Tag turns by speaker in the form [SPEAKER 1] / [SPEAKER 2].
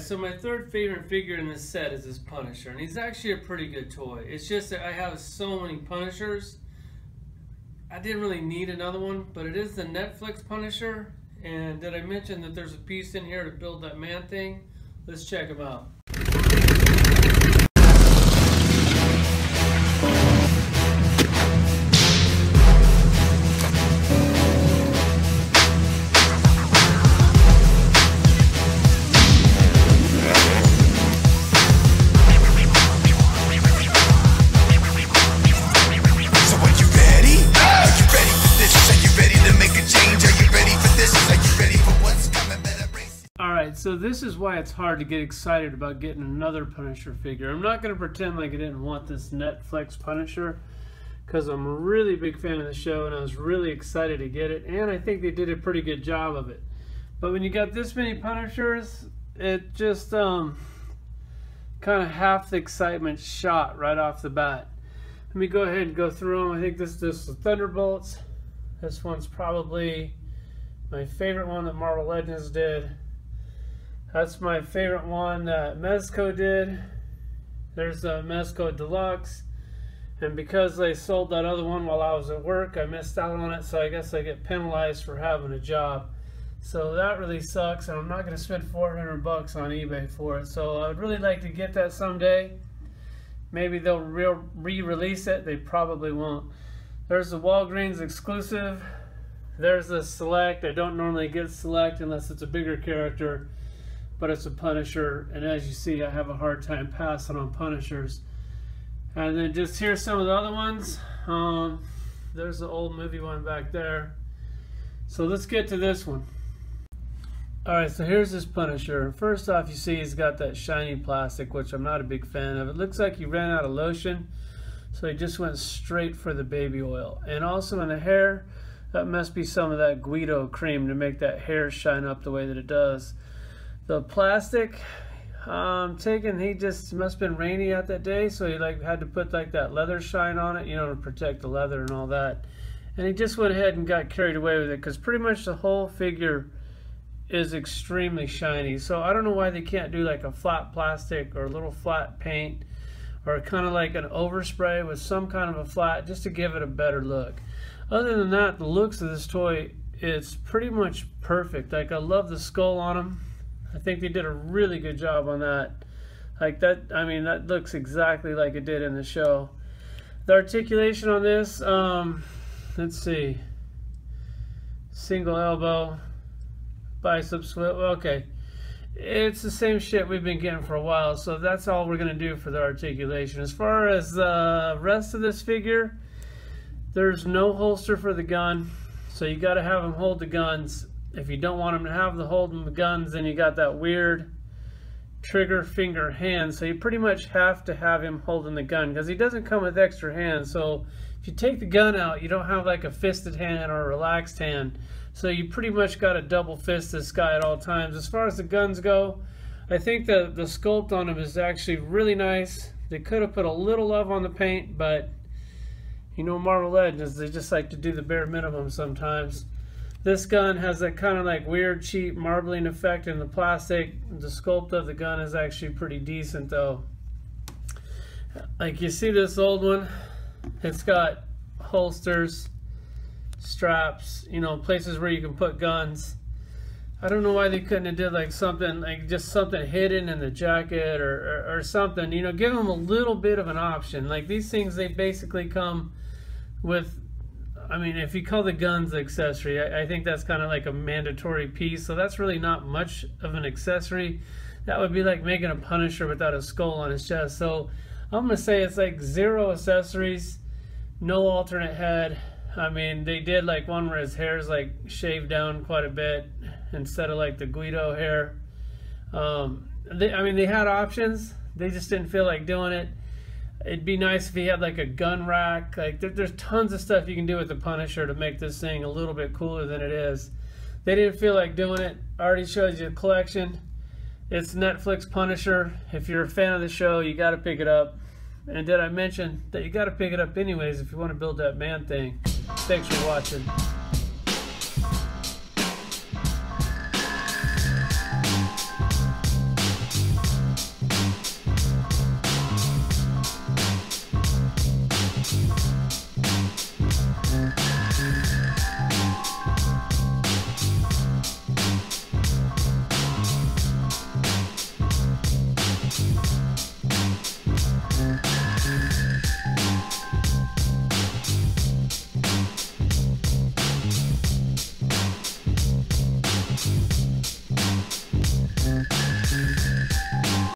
[SPEAKER 1] So my third favorite figure in this set is this Punisher, and he's actually a pretty good toy. It's just that I have so many Punishers. I didn't really need another one, but it is the Netflix Punisher. And did I mention that there's a piece in here to build that Man-Thing? Let's check him out.
[SPEAKER 2] So this
[SPEAKER 1] is why it's hard to get excited about getting another Punisher figure. I'm not going to pretend like I didn't want this Netflix Punisher because I'm a really big fan of the show and I was really excited to get it and I think they did a pretty good job of it. But when you got this many Punishers, it just um, kind of half the excitement shot right off the bat. Let me go ahead and go through them. I think this, this is Thunderbolts. This one's probably my favorite one that Marvel Legends did. That's my favorite one that Mezco did. There's the Mezco Deluxe. And because they sold that other one while I was at work, I missed out on it, so I guess I get penalized for having a job. So that really sucks, and I'm not going to spend 400 bucks on eBay for it. So I'd really like to get that someday. Maybe they'll re-release it. They probably won't. There's the Walgreens exclusive. There's the Select. I don't normally get Select unless it's a bigger character, but it's a Punisher. And as you see, I have a hard time passing on Punishers. And then just here's some of the other ones. Um, there's the old movie one back there. So let's get to this one. Alright, so here's this Punisher. First off, you see he's got that shiny plastic, which I'm not a big fan of. It looks like he ran out of lotion, so he just went straight for the baby oil. And also in the hair, that must be some of that Guido cream to make that hair shine up the way that it does. The plastic, um, taken, he just must have been rainy out that day, so he like had to put like that leather shine on it, you know, to protect the leather and all that. And he just went ahead and got carried away with it, because pretty much the whole figure is extremely shiny. So I don't know why they can't do like a flat plastic or a little flat paint or kind of like an overspray with some kind of a flat just to give it a better look. Other than that, the looks of this toy it's pretty much perfect. Like I love the skull on him. I think they did a really good job on that. Like that, I mean, that looks exactly like it did in the show. The articulation on this, um, let's see, single elbow, bicep swivel. Okay, it's the same shit we've been getting for a while, so that's all we're gonna do for the articulation. As far as the rest of this figure, there's no holster for the gun, so you got to have him hold the guns. If you don't want him to have the holding the guns, then you got that weird trigger finger hand. So you pretty much have to have him holding the gun because he doesn't come with extra hands. So if you take the gun out, you don't have like a fisted hand or a relaxed hand. So you pretty much got to double fist this guy at all times. As far as the guns go, I think the, the sculpt on him is actually really nice. They could have put a little love on the paint, but you know Marvel Legends, they just like to do the bare minimum sometimes. This gun has that kind of like weird cheap marbling effect in the plastic. The sculpt of the gun is actually pretty decent though. Like you see this old one, it's got holsters, straps, you know, places where you can put guns. I don't know why they couldn't have did like something, like just something hidden in the jacket or, or, or something, you know, give them a little bit of an option. Like these things, they basically come with I mean, if you call the guns accessory, I, I think that's kind of like a mandatory piece. So that's really not much of an accessory. That would be like making a Punisher without a skull on his chest. So I'm gonna say it's like zero accessories, no alternate head. I mean, they did like one where his hair is like shaved down quite a bit instead of like the Guido hair. Um, they, I mean, they had options. They just didn't feel like doing it. It'd be nice if he had like a gun rack. Like there, there's tons of stuff you can do with the Punisher to make this thing a little bit cooler than it is. They didn't feel like doing it. I already showed you the collection. It's Netflix Punisher. If you're a fan of the show, you got to pick it up. And did I mention that you got to pick it up anyways if you want to build that Man-Thing? Thanks for watching.